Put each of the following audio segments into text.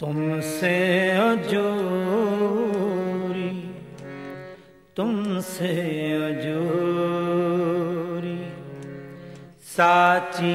तुमसे अजोरी तुमसे अजोरी साची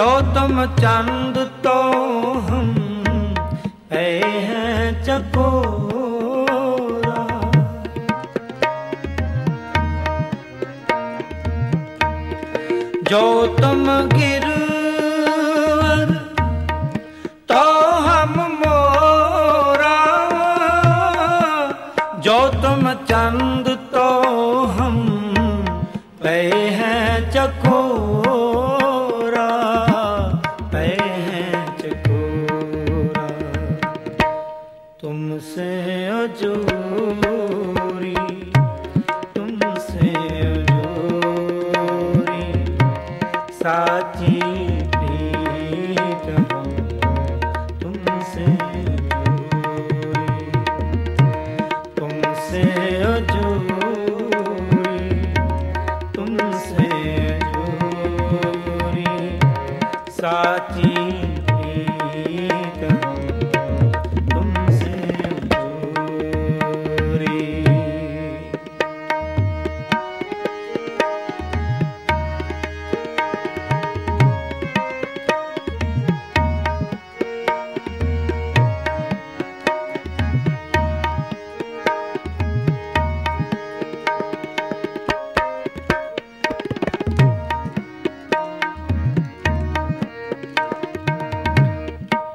गौतम चंद तो हम ऐ हैं चकोरा गौतम गिर तो हम मोरा गौतम चंद ਸਾਚੀ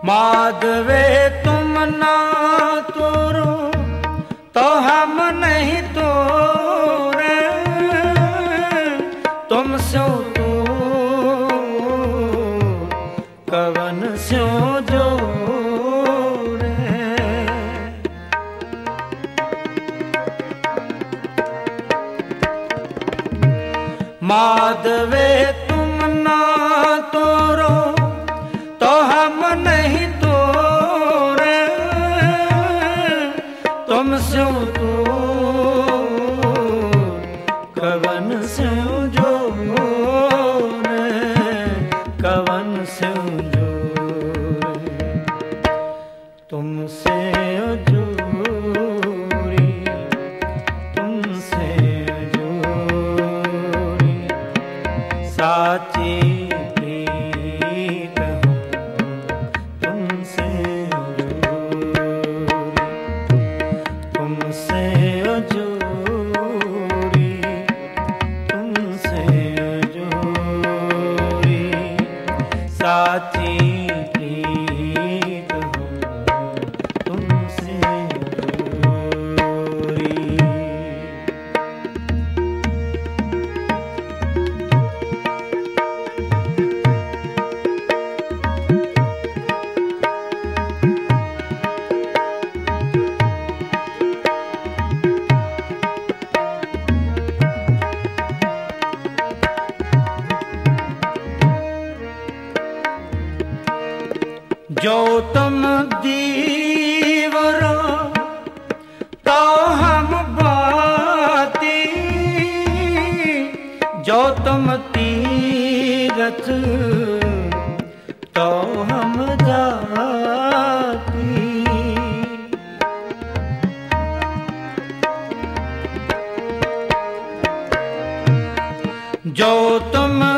माधवे तुम ना तोरो तो हम नहीं तोरे तुम सो तो कवन स्यो जो माधवे तुम ना ਜੋ ਤੁਮ ਦੀਵਰੋ ਤੋ ਹਮ ਬਾਤੀ ਜੋ ਤੀਰਥ ਤੋ ਹਮ ਜਾਤੀ। ਜੋ ਤੁਮ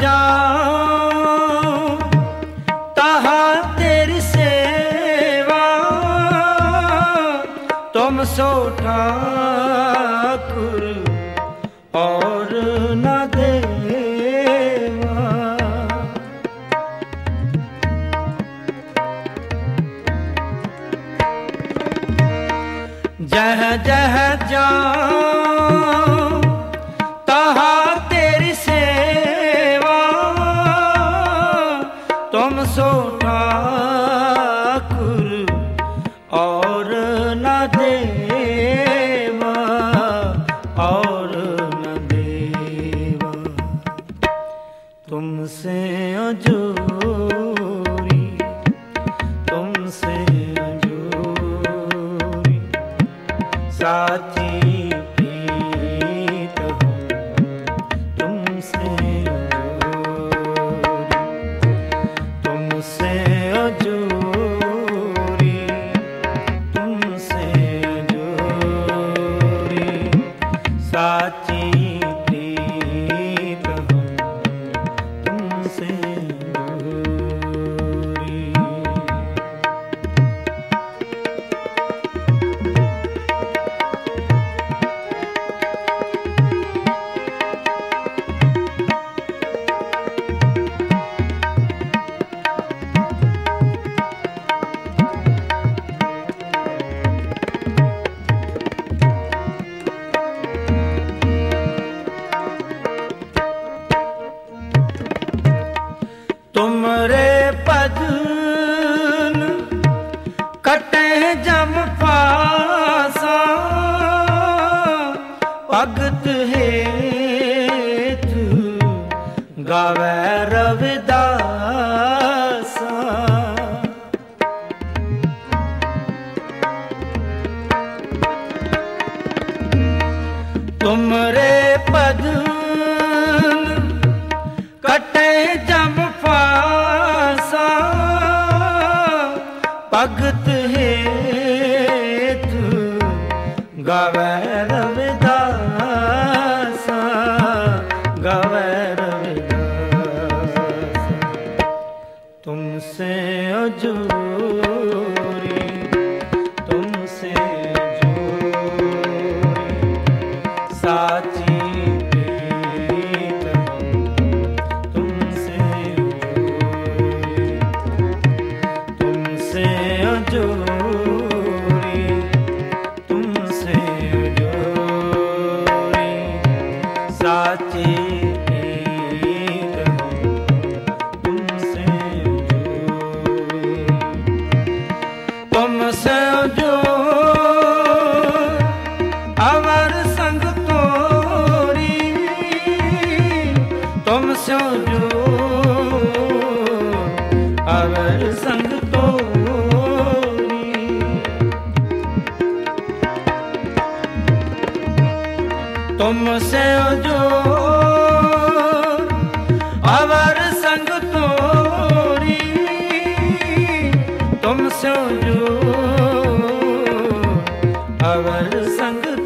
ਜਾਉ ਤਹਾ ਤੇਰੀ ਸੇਵਾ ਤੁਮ ਸੋ ਠਾਕੁਰ ਔਰ ਨਾ ਦੇਵਾ। ਜਹ ਜਹ ਜਾਉ तुमसे अजूरी ਤੁਮਰੇ ਭਜਨ ਕਟੇ ਜਮ ਫਾਸਾ ਭਗਤ ਹੇਤ ਗਾਵੇ ਰਵਿਦਾਸਾ ਗਾਵੇ ਰਵਿਦਾਸਾ। ਤੁਮਸੇ ਅਜੂਰੀ ਹਰ ਸੰਗ ਤੋਰੀ। ਤੁਮ ਸੇ ਜੋ ਅਵਰ ਸੰਗ ਤੋਰੀ। ਤੁਮ ਸੇ ਜੋ ਅਵਰ ਸੰਗ